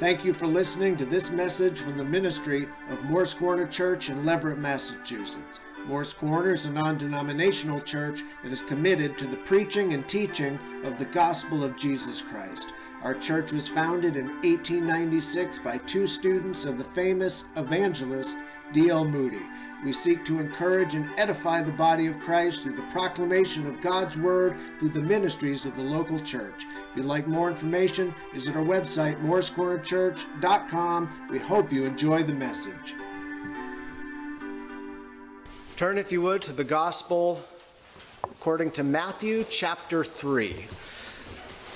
Thank you for listening to this message from the ministry of Morse Corner Church in Leverett, Massachusetts. Morse Corner is a non denominational church that is committed to the preaching and teaching of the gospel of Jesus Christ. Our church was founded in 1896 by two students of the famous evangelist D.L. Moody. We seek to encourage and edify the body of Christ through the proclamation of God's Word through the ministries of the local church. If you'd like more information, visit our website, morsecornerchurch.com. We hope you enjoy the message. Turn, if you would, to the Gospel according to Matthew chapter 3.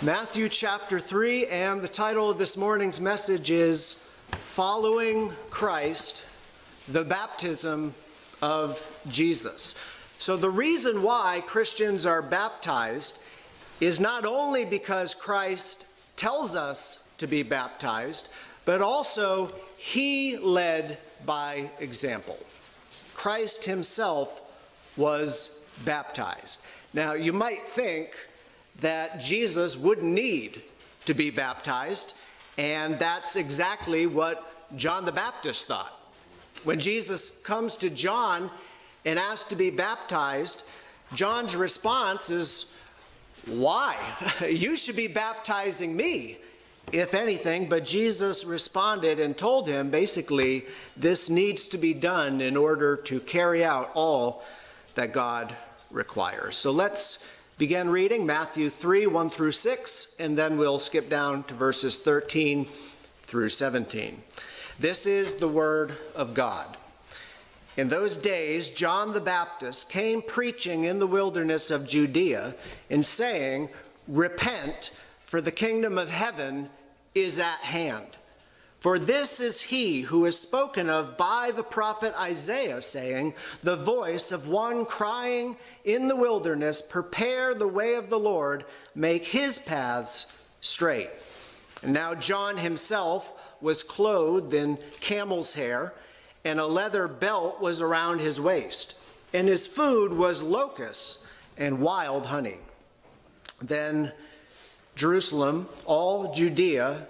Matthew chapter 3, and the title of this morning's message is Following Christ the baptism of Jesus. So, the reason why Christians are baptized is not only because Christ tells us to be baptized, but also he led by example. Christ himself was baptized. Now, you might think that Jesus wouldn't need to be baptized, and that's exactly what John the Baptist thought. When Jesus comes to John and asks to be baptized, John's response is, Why? You should be baptizing me, if anything. But Jesus responded and told him basically, this needs to be done in order to carry out all that God requires. So let's begin reading Matthew 3 1 through 6, and then we'll skip down to verses 13 through 17. This is the word of God. In those days, John the Baptist came preaching in the wilderness of Judea and saying, Repent, for the kingdom of heaven is at hand. For this is he who is spoken of by the prophet Isaiah, saying, The voice of one crying in the wilderness, Prepare the way of the Lord, make his paths straight. And now John himself was clothed in camel's hair, and a leather belt was around his waist, and his food was locusts and wild honey. Then Jerusalem, all Judea,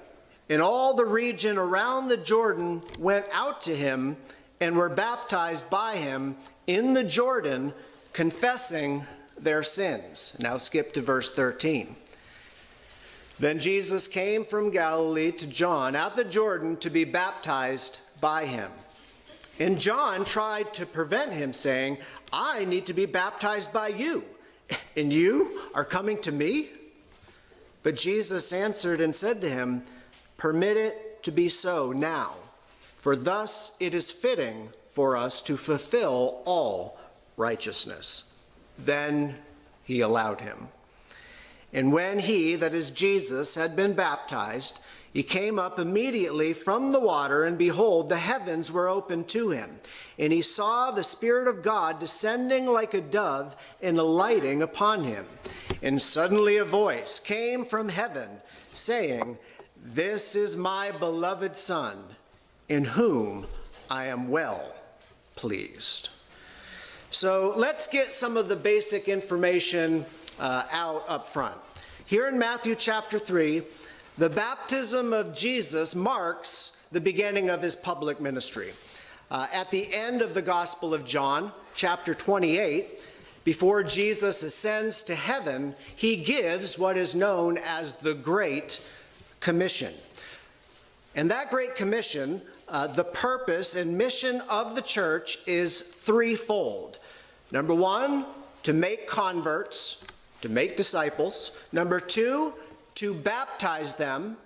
and all the region around the Jordan went out to him and were baptized by him in the Jordan, confessing their sins. Now skip to verse 13. Then Jesus came from Galilee to John at the Jordan to be baptized by him. And John tried to prevent him, saying, I need to be baptized by you, and you are coming to me? But Jesus answered and said to him, Permit it to be so now, for thus it is fitting for us to fulfill all righteousness. Then he allowed him. And when he, that is Jesus, had been baptized, he came up immediately from the water, and behold, the heavens were opened to him. And he saw the Spirit of God descending like a dove and alighting upon him. And suddenly a voice came from heaven, saying, This is my beloved Son, in whom I am well pleased. So let's get some of the basic information uh, out up front. Here in Matthew chapter 3, the baptism of Jesus marks the beginning of his public ministry. Uh, at the end of the Gospel of John, chapter 28, before Jesus ascends to heaven, he gives what is known as the Great Commission. And that Great Commission, uh, the purpose and mission of the church is threefold. Number one, to make converts to make disciples. Number two, to baptize them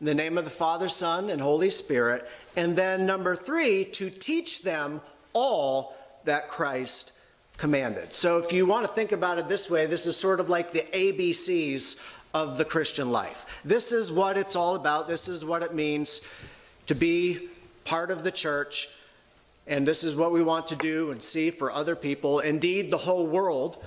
in the name of the Father, Son, and Holy Spirit. And then number three, to teach them all that Christ commanded. So if you want to think about it this way, this is sort of like the ABCs of the Christian life. This is what it's all about. This is what it means to be part of the church. And this is what we want to do and see for other people, indeed, the whole world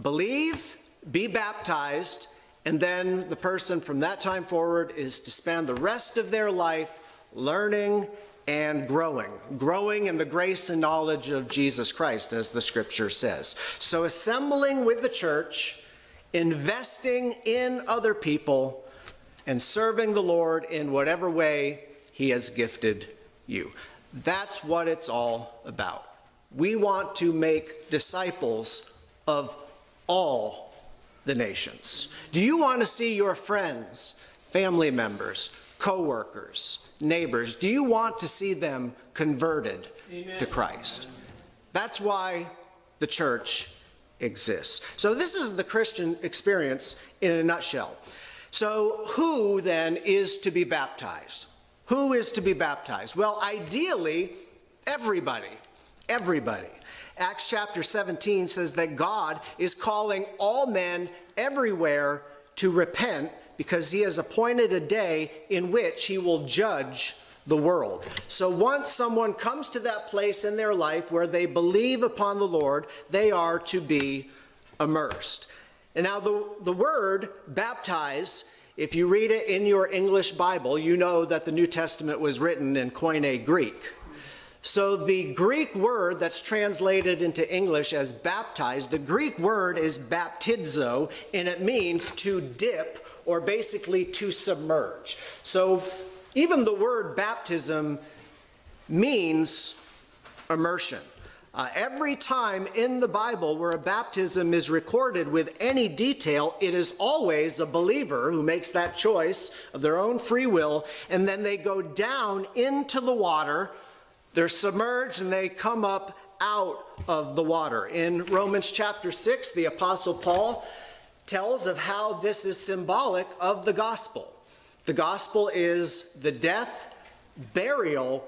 believe, be baptized, and then the person from that time forward is to spend the rest of their life learning and growing, growing in the grace and knowledge of Jesus Christ, as the scripture says. So, assembling with the church, investing in other people, and serving the Lord in whatever way He has gifted you. That's what it's all about. We want to make disciples of all the nations. Do you want to see your friends, family members, coworkers, neighbors, do you want to see them converted Amen. to Christ? That's why the church exists. So this is the Christian experience in a nutshell. So who then is to be baptized? Who is to be baptized? Well, ideally, everybody. Everybody. Acts chapter 17 says that God is calling all men everywhere to repent because he has appointed a day in which he will judge the world. So once someone comes to that place in their life where they believe upon the Lord, they are to be immersed. And now the, the word baptize, if you read it in your English Bible, you know that the New Testament was written in Koine Greek. So the Greek word that's translated into English as baptized, the Greek word is baptizo, and it means to dip or basically to submerge. So even the word baptism means immersion. Uh, every time in the Bible where a baptism is recorded with any detail, it is always a believer who makes that choice of their own free will, and then they go down into the water, they're submerged, and they come up out of the water. In Romans chapter 6, the Apostle Paul tells of how this is symbolic of the gospel. The gospel is the death, burial,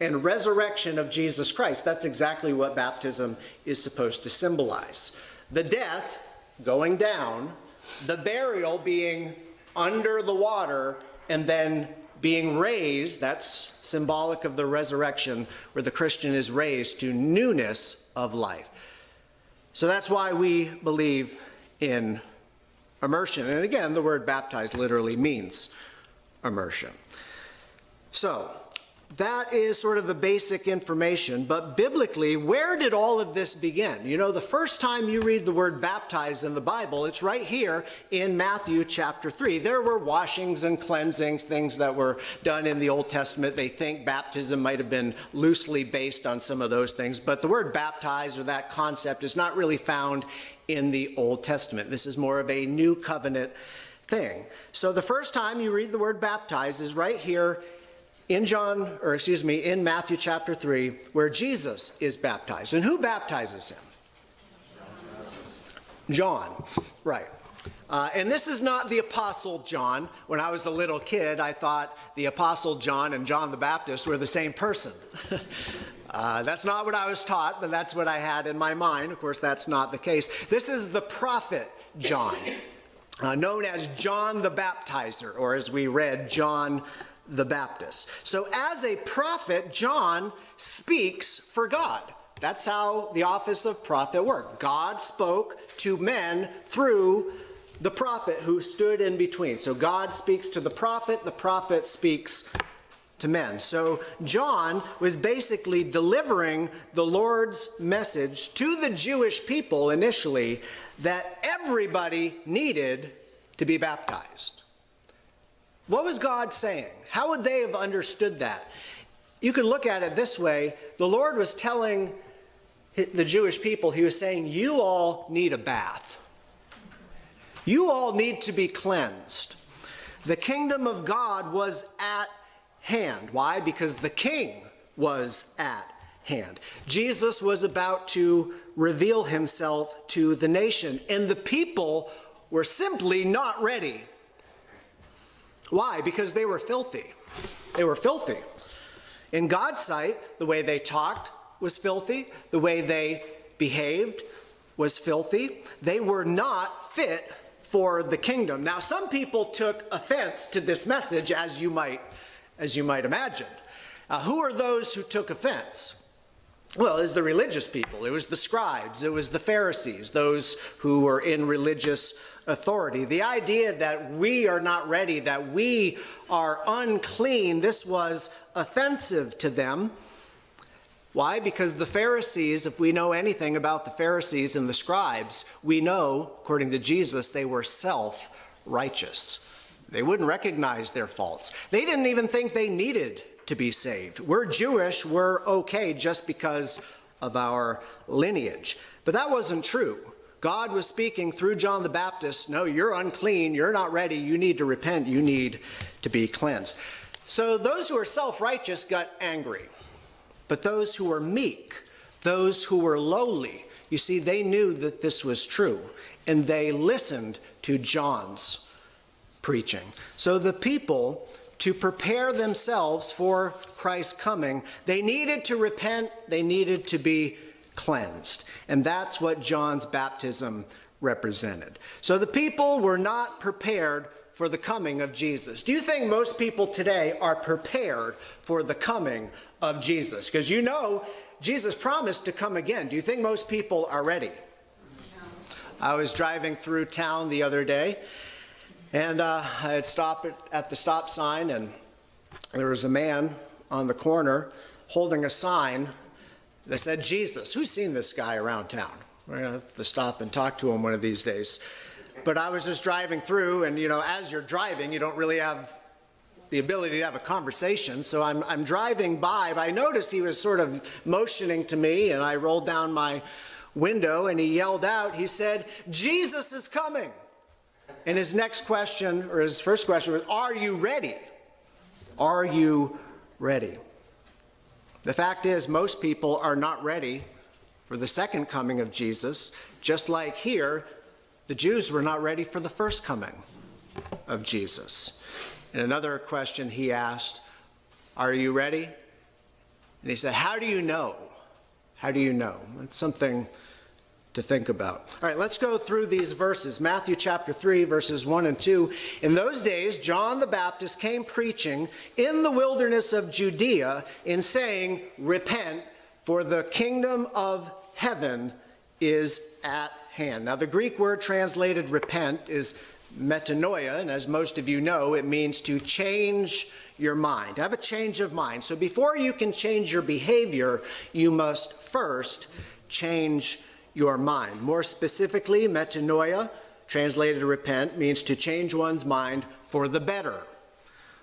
and resurrection of Jesus Christ. That's exactly what baptism is supposed to symbolize. The death, going down, the burial being under the water, and then being raised, that's symbolic of the resurrection, where the Christian is raised to newness of life. So that's why we believe in immersion. And again, the word baptized literally means immersion. So, that is sort of the basic information, but biblically, where did all of this begin? You know, the first time you read the word baptized in the Bible, it's right here in Matthew chapter 3. There were washings and cleansings, things that were done in the Old Testament. They think baptism might have been loosely based on some of those things, but the word baptized or that concept is not really found in the Old Testament. This is more of a new covenant thing. So the first time you read the word baptized is right here in John, or excuse me, in Matthew chapter 3, where Jesus is baptized. And who baptizes him? John, right. Uh, and this is not the Apostle John. When I was a little kid, I thought the Apostle John and John the Baptist were the same person. uh, that's not what I was taught, but that's what I had in my mind. Of course, that's not the case. This is the prophet John, uh, known as John the Baptizer, or as we read, John the Baptist. So, as a prophet, John speaks for God. That's how the office of prophet worked. God spoke to men through the prophet who stood in between. So, God speaks to the prophet, the prophet speaks to men. So, John was basically delivering the Lord's message to the Jewish people initially that everybody needed to be baptized. What was God saying? How would they have understood that? You could look at it this way the Lord was telling the Jewish people, He was saying, You all need a bath. You all need to be cleansed. The kingdom of God was at hand. Why? Because the king was at hand. Jesus was about to reveal himself to the nation, and the people were simply not ready. Why? Because they were filthy. They were filthy. In God's sight, the way they talked was filthy, the way they behaved was filthy. They were not fit for the kingdom. Now, some people took offense to this message, as you might, as you might imagine. Uh, who are those who took offense? Well, it was the religious people. It was the scribes. It was the Pharisees, those who were in religious authority. The idea that we are not ready, that we are unclean, this was offensive to them. Why? Because the Pharisees, if we know anything about the Pharisees and the scribes, we know, according to Jesus, they were self righteous. They wouldn't recognize their faults. They didn't even think they needed to be saved. We're Jewish, we're okay just because of our lineage. But that wasn't true. God was speaking through John the Baptist no, you're unclean, you're not ready, you need to repent, you need to be cleansed. So those who are self righteous got angry. But those who were meek, those who were lowly, you see, they knew that this was true, and they listened to John's preaching. So the people, to prepare themselves for Christ's coming, they needed to repent, they needed to be cleansed. And that's what John's baptism represented. So the people were not prepared for the coming of Jesus. Do you think most people today are prepared for the coming of Jesus? Because you know Jesus promised to come again. Do you think most people are ready? I was driving through town the other day, and uh, I had stopped at the stop sign, and there was a man on the corner holding a sign that said Jesus. Who's seen this guy around town? We're to have to stop and talk to him one of these days. But I was just driving through, and you know, as you're driving, you don't really have the ability to have a conversation. So I'm, I'm driving by, but I noticed he was sort of motioning to me, and I rolled down my window and he yelled out, he said, Jesus is coming. And his next question, or his first question was, Are you ready? Are you ready? The fact is, most people are not ready for the second coming of Jesus, just like here, the Jews were not ready for the first coming of Jesus. And another question he asked, Are you ready? And he said, How do you know? How do you know? It's something to think about. All right, let's go through these verses. Matthew chapter 3, verses 1 and 2. In those days, John the Baptist came preaching in the wilderness of Judea in saying, Repent, for the kingdom of heaven is at hand. Now, the Greek word translated repent is metanoia, and as most of you know, it means to change your mind, have a change of mind. So before you can change your behavior, you must first change your mind. More specifically, metanoia, translated to repent, means to change one's mind for the better,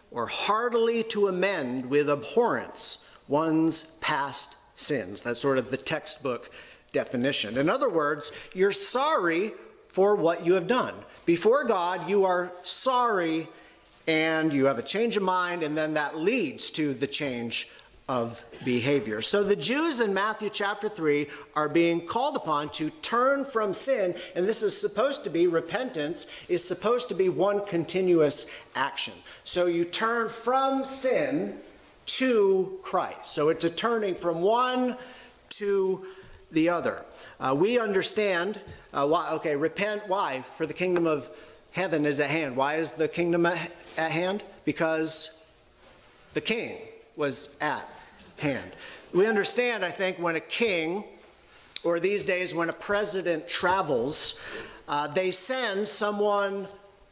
or heartily to amend with abhorrence one's past sins. That's sort of the textbook definition. In other words, you're sorry for what you have done. Before God, you are sorry and you have a change of mind, and then that leads to the change of behavior. So the Jews in Matthew chapter 3 are being called upon to turn from sin, and this is supposed to be repentance, is supposed to be one continuous action. So you turn from sin to Christ. So it's a turning from one to the other. Uh, we understand uh, why, okay, repent, why? For the kingdom of heaven is at hand. Why is the kingdom at, at hand? Because the king was at hand. We understand, I think, when a king, or these days when a president travels, uh, they send someone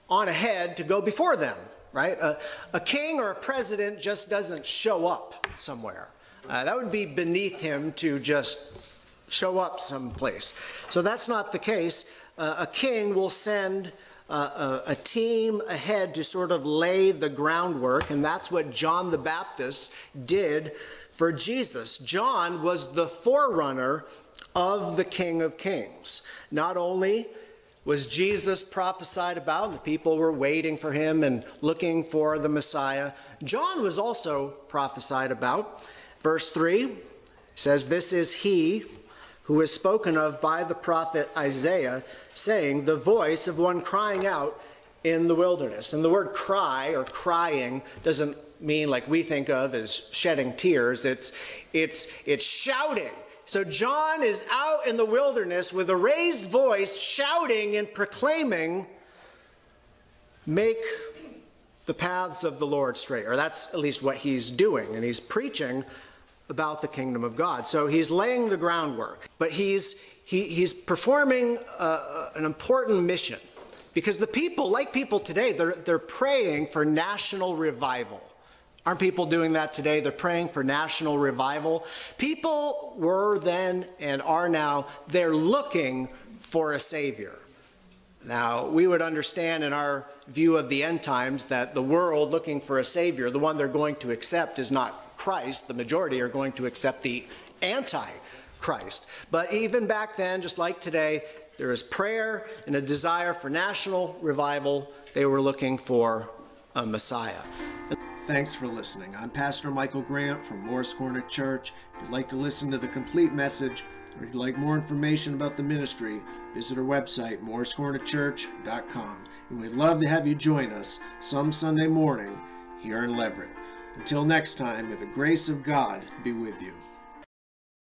on ahead to go before them, right? A, a king or a president just doesn't show up somewhere. Uh, that would be beneath him to just show up someplace. So that's not the case. Uh, a king will send a, a, team ahead to sort of lay the groundwork, and that's what John the Baptist did for Jesus. John was the forerunner of the King of Kings. Not only was Jesus prophesied about, the people were waiting for him and looking for the Messiah, John was also prophesied about. Verse 3 says, This is he who is spoken of by the prophet Isaiah, saying, The voice of one crying out in the wilderness. And the word cry or crying doesn't mean like we think of as shedding tears, it's, it's, it's shouting. So John is out in the wilderness with a raised voice, shouting and proclaiming, Make the paths of the Lord straight. Or that's at least what he's doing. And he's preaching about the kingdom of God. So he's laying the groundwork, but he's, he, he's performing uh, an important mission because the people, like people today, they're, they're praying for national revival. Aren't people doing that today? They're praying for national revival. People were then and are now, they're looking for a Savior. Now, we would understand in our view of the end times that the world looking for a Savior, the one they're going to accept, is not Christ. The majority are going to accept the anti-Christ. But even back then, just like today, there is prayer and a desire for national revival. They were looking for a Messiah. Thanks for listening. I'm Pastor Michael Grant from Morse Corner Church. If you'd like to listen to the complete message, or you'd like more information about the ministry, visit our website, morsecornerchurch.com. And we'd love to have you join us some Sunday morning here in Leverett. Until next time, may the grace of God be with you.